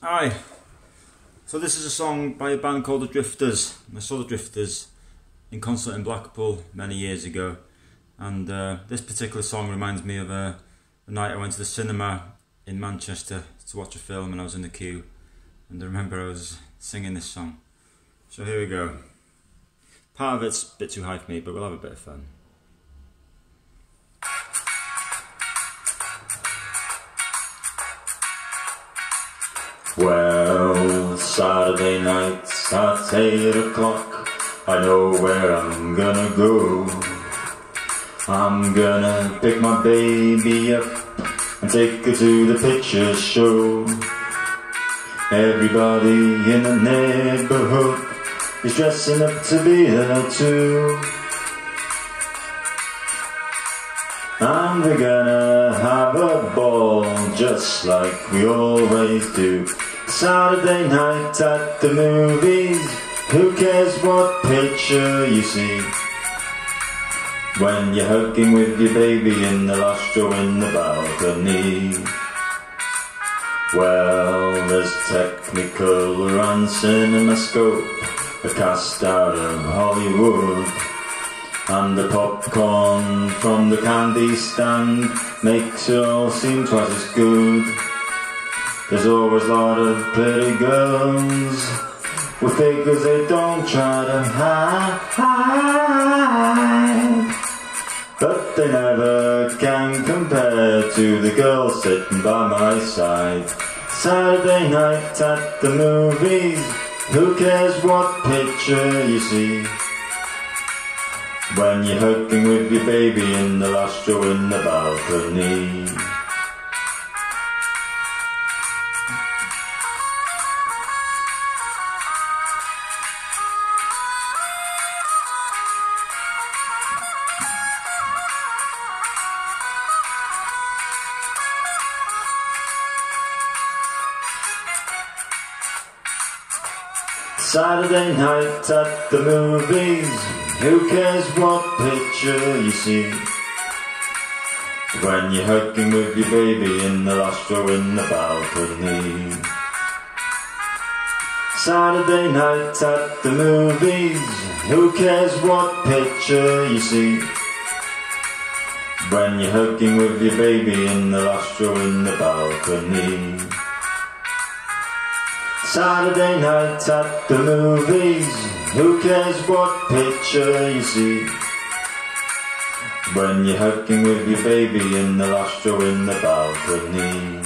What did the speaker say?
Hi. So this is a song by a band called The Drifters. I saw The Drifters in concert in Blackpool many years ago, and uh, this particular song reminds me of a, a, night I went to the cinema in Manchester to watch a film, and I was in the queue, and I remember I was singing this song. So here we go. Part of it's a bit too high for me, but we'll have a bit of fun. Well, Saturday nights at 8 o'clock, I know where I'm gonna go. I'm gonna pick my baby up and take her to the picture show. Everybody in the neighborhood is dressing up to be there too. And we're gonna have a ball just like we always do. Saturday night at the movies, who cares what picture you see? When you're hugging with your baby in the last row in the balcony. Well, there's Technicolor and CinemaScope, a cast out of Hollywood. And the popcorn from the candy stand makes it all seem twice as good. There's always a lot of pretty girls with figures they don't try to hide. But they never can compare to the girl sitting by my side. Saturday night at the movies, who cares what picture you see? When you're hugging with your baby in the last row in the balcony. Saturday night at the movies, who cares what picture you see? When you're hugging with your baby in the last row in the balcony. Saturday night at the movies, who cares what picture you see? When you're hugging with your baby in the last row in the balcony. Saturday night at the movies, who cares what picture you see? When you're hugging with your baby in the last row in the balcony.